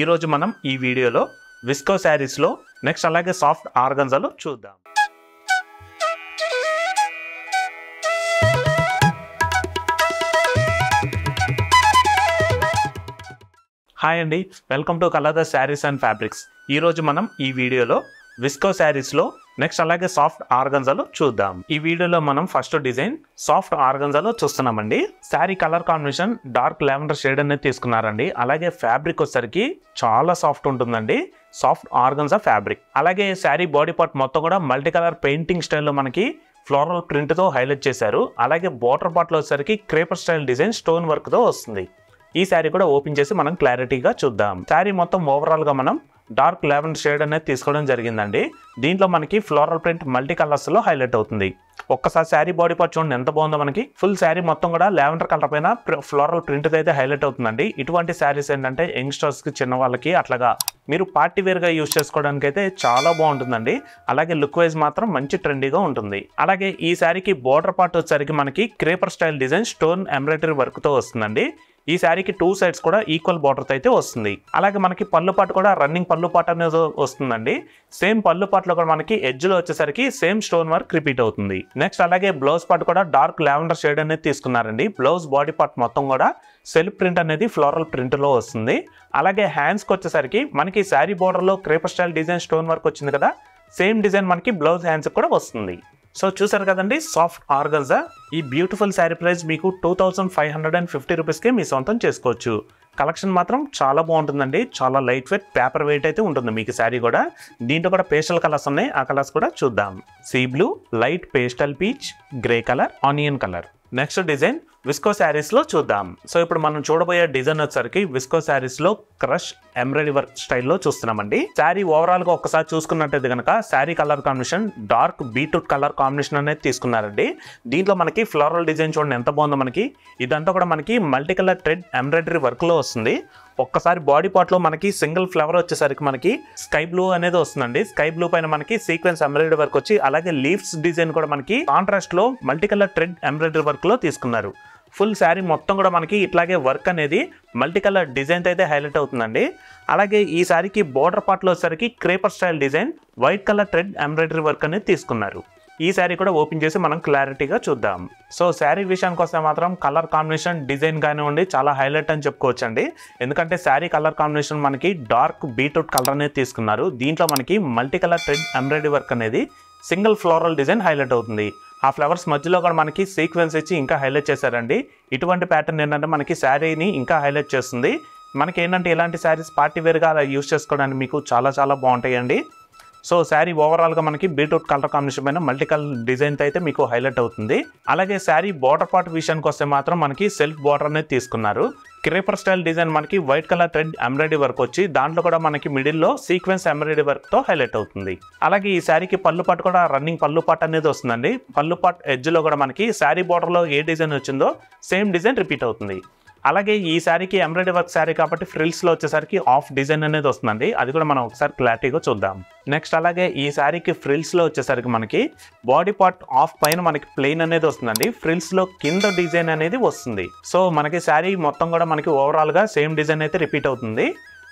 ఈరోజు మనం ఈ వీడియోలో విస్కో శారీస్లో నెక్స్ట్ అలాగే సాఫ్ట్ ఆర్గన్జాలో చూద్దాం. హాయ్ అండి welcome to colour the saris and fabrics. ఈరోజు మనం ఈ వీడియోలో విస్కో శారీస్లో నెక్స్ట్ అలాగే సాఫ్ట్ ఆర్గన్జాలో చూద్దాం. ఈ వీడియోలో మనం ఫస్ట్ డిజైన్ సాఫ్ట్ ఆర్గన్జాలో చూస్తున్నామండి. Sari colour combination dark lavender shade అనేది తీసుకున్నారండి. అలాగే ఫ్యాబ్రిక్ వచ్చేసరికి చాలా సాఫ్ట్ ఉంటుందండి. Soft organza fabric. అలాగే శారీ బాడీ పార్ట్ మొత్తం కూడా మల్టీ కలర్ పెయింటింగ్ స్టైల్లో మనకి ఫ్లోరల్ ప్రింట్తో హైలైట్ చేశారు. అలాగే వాటర్ పార్ట్లో వచ్చేసరికి క్రేపర్ స్టైల్ డిజైన్ స్టోన్ వర్క్తో వస్తుంది. ఈ శారీ కూడా ఓపెన్ చేసి మనం క్లారిటీగా చూద్దాం. శారీ మొత్తం ఓవరాల్గా మనం డార్క్ లెవెన్ షేడ్ అనేది తీసుకోవడం జరిగిందండి. దీంట్లో మనకి ఫ్లోరల్ ప్రింట్ మల్టీ కలర్స్లో హైలైట్ అవుతుంది. ఒక్కసారి శారీ బాడీ పార్ట్ చూడండి ఎంత బాగుందో మనకి. ఫుల్ శారీ మొత్తం కూడా లావెండర్ కలర్ పైన ఫ్లోరల్ ప్రింట్ అయితే హైలైట్ అవుతుందండి. ఇటువంటి శారీస్ ఏంటంటే యంగ్స్టర్స్కి చిన్న వాళ్ళకి అట్లాగా మీరు పార్టీ వేర్గా యూజ్ చేసుకోవడానికి అయితే చాలా బాగుంటుందండి. అలాగే లుక్ వైజ్ మాత్రం మంచి ట్రెండీగా ఉంటుంది. అలాగే ఈ శారీకి బోర్డర్ పార్ట్ వచ్చేసరికి మనకి creeper style design stone embroidery వర్క్తో వస్తుందండి. ఈ శారీకి టూ సైడ్స్ కూడా ఈక్వల్ బార్డర్తో అయితే వస్తుంది. అలాగే మనకి పళ్ళు పాటు కూడా రన్నింగ్ పళ్ళు పాటు అనేది వస్తుందండి. సేమ్ పళ్ళు పాటలో కూడా మనకి ఎడ్జ్లో వచ్చేసరికి సేమ్ స్టోన్ వర్క్ రిపీట్ అవుతుంది. నెక్స్ట్ అలాగే బ్లౌజ్ పార్ట్ కూడా డార్క్ లావెండర్ షేడ్ అనేది తీసుకున్నారండి. బ్లౌజ్ బాడీ పార్ట్ మొత్తం కూడా సెల్ఫ్ ప్రింట్ అనేది ఫ్లోరల్ ప్రింట్లో వస్తుంది. అలాగే హ్యాండ్స్కి వచ్చేసరికి మనకి శారీ బార్డర్లో creeper style design stone work వచ్చింది కదా. సేమ్ డిజైన్ మనకి బ్లౌజ్ హ్యాండ్స్ కూడా వస్తుంది. సో చూసారు కదండి సాఫ్ట్ ఆర్గల్జా ఈ బ్యూటిఫుల్ శారీ ప్రైస్ మీకు two thousand five hundred and fifty రూపీస్కి మీ సొంతం చేసుకోవచ్చు. కలెక్షన్ మాత్రం చాలా బాగుంటుందండి చాలా లైట్ వెయిట్ పేపర్ వెయిట్ అయితే ఉంటుంది మీకు శారీ కూడా. దీంట్లో కూడా పేస్టల్ కలర్స్ ఉన్నాయి ఆ కలర్స్ కూడా చూద్దాం. Sea blue light pastel peach grey colour onion colour. Next design viscose శారీస్లో చూద్దాం. సో ఇప్పుడు మనం చూడబోయే డిజైన్ వచ్చేసరికి విస్కో శారీస్లో క్రష్ ఎంబ్రాయిడరీ వర్క్ స్టైల్లో చూస్తున్నామండి. శారీ ఓవరాల్గా ఒకసారి చూసుకున్నట్టయితే కనుక sari colour combination dark beetroot colour combination అనేది తీసుకున్నారండి. దీంట్లో మనకి ఫ్లోరల్ డిజైన్ చూడండి ఎంత బాగుందో మనకి. ఇదంతా కూడా మనకి మల్టీ కలర్ థ్రెడ్ ఎంబ్రాయిడరీ వర్క్లో వస్తుంది. ఒక్కసారి బాడీ పార్ట్లో మనకి సింగిల్ ఫ్లవర్ వచ్చేసరికి మనకి స్కై బ్లూ అనేది వస్తుందండి. స్కై బ్లూ పైన మనకి సీక్వెన్స్ ఎంబ్రాయిడరీ వర్క్ వచ్చి అలాగే లీవ్స్ డిజైన్ కూడా మనకి కాంట్రాస్ట్లో మల్టీ కలర్ థ్రెడ్ ఎంబ్రాయిడరీ వర్క్లో తీసుకున్నారు. ఫుల్ శారీ మొత్తం కూడా మనకి ఇట్లాగే వర్క్ అనేది మల్టీ కలర్ డిజైన్ అయితే హైలైట్ అవుతుందండి. అలాగే ఈ శారీకి బోర్డర్ పార్ట్లో వచ్చేసరికి creeper style design white colour thread embroidery work అనేది తీసుకున్నారు. ఈ శారీ కూడా ఓపెన్ చేసి మనం క్లారిటీగా చూద్దాం. సో శారీ విషయానికి వస్తే మాత్రం కలర్ కాంబినేషన్ డిజైన్ కానివ్వండి చాలా హైలైట్ అని చెప్పుకోవచ్చండి. ఎందుకంటే శారీ కలర్ కాంబినేషన్ మనకి డార్క్ బీట్రూట్ కలర్ అనేది తీసుకున్నారు. దీంట్లో మనకి multi colour thread embroidery work అనేది సింగిల్ ఫ్లోరల్ డిజైన్ హైలైట్ అవుతుంది. ఆ ఫ్లవర్స్ మధ్యలో కూడా మనకి సీక్వెన్స్ ఇచ్చి ఇంకా హైలైట్ చేశారండి. ఇటువంటి ప్యాటర్న్ ఏంటంటే మనకి శారీని ఇంకా హైలైట్ చేస్తుంది. మనకి ఏంటంటే ఇలాంటి శారీస్ పార్టీ వేర్గా అలా యూస్ చేసుకోవడానికి మీకు చాలా చాలా బాగుంటాయండి. సో శారీ ఓవరాల్గా మనకి బీట్రూట్ కలర్ కాంబినేషన్ పైన మల్టీ కలర్ డిజైన్తో అయితే మీకు హైలైట్ అవుతుంది. అలాగే శారీ బార్డర్ పార్ట్ విషయానికి వస్తే మాత్రం మనకి సెల్ఫ్ బార్డర్ అనేది తీసుకున్నారు. క్రేపర్ స్టైల్ డిజైన్ మనకి white colour thread embroidery work వచ్చి దాంట్లో కూడా మనకి మిడిల్లో సీక్వెన్స్ ఎంబ్రాయిడరీ వర్క్తో హైలైట్ అవుతుంది. అలాగే ఈ శారీకి పళ్ళు పాటు కూడా రన్నింగ్ పళ్ళు పాట్ అనేది వస్తుందండి. పళ్ళు పాట్ ఎడ్జ్లో కూడా మనకి శారీ బార్డర్లో ఏ డిజైన్ వచ్చిందో సేమ్ డిజైన్ రిపీట్ అవుతుంది. అలాగే ఈ శారీకి ఎంబ్రాయిడరీ వర్క్ శారీ కాబట్టి ఫ్రిల్స్లో వచ్చేసరికి ఆఫ్ డిజైన్ అనేది వస్తుందండి. అది కూడా మనం ఒకసారి క్లారిటీగా చూద్దాం. నెక్స్ట్ అలాగే ఈ శారీకి ఫ్రిల్స్లో వచ్చేసరికి మనకి బాడీ పార్ట్ ఆఫ్ పైన మనకి ప్లెయిన్ అనేది వస్తుందండి. ఫ్రిల్స్లో కింద డిజైన్ అనేది వస్తుంది. సో మనకి శారీ మొత్తం కూడా మనకి ఓవరాల్గా సేమ్ డిజైన్ అయితే రిపీట్ అవుతుంది.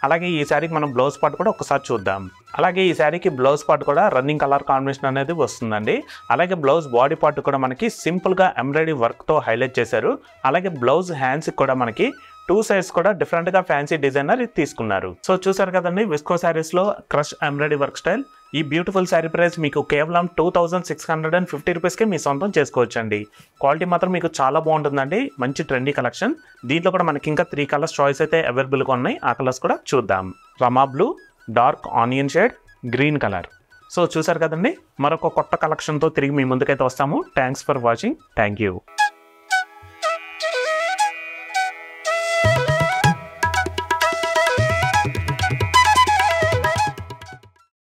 అలాగే ఈ శారీకి మనం బ్లౌజ్ పార్ట్ కూడా ఒకసారి చూద్దాం. అలాగే ఈ శారీకి బ్లౌజ్ పార్ట్ కూడా రన్నింగ్ కలర్ కాంబినేషన్ అనేది వస్తుందండి. అలాగే బ్లౌజ్ బాడీ పార్ట్ కూడా మనకి సింపుల్గా ఎంబ్రాయిడరీ వర్క్తో హైలైట్ చేశారు. అలాగే బ్లౌజ్ హ్యాండ్స్కి కూడా మనకి టూ సైడ్స్ కూడా డిఫరెంట్గా ఫ్యాన్సీ డిజైనర్ తీసుకున్నారు. సో చూసారు కదండి విస్కో శారీస్లో క్రష్ ఎంబ్రాయిడరీ వర్క్ స్టైల్ ఈ బ్యూటిఫుల్ శారీ ప్రైస్ మీకు కేవలం two thousand six hundred and fifty రూపీస్కి మీ సొంతం చేసుకోవచ్చండి. క్వాలిటీ మాత్రం మీకు చాలా బాగుంటుందండి. మంచి ట్రెండీ కలెక్షన్ దీంట్లో కూడా మనకి ఇంకా త్రీ కలర్స్ చాయిస్ అయితే అవైలబుల్గా ఉన్నాయి. ఆ కలర్స్ కూడా చూద్దాం. రమా blue dark onion shade green colour so చూసారు కదండి? మరొక కొత్త కలెక్షన్తో తిరిగి మీ ముందుకైతే వస్తాము. Thanks for watching thank you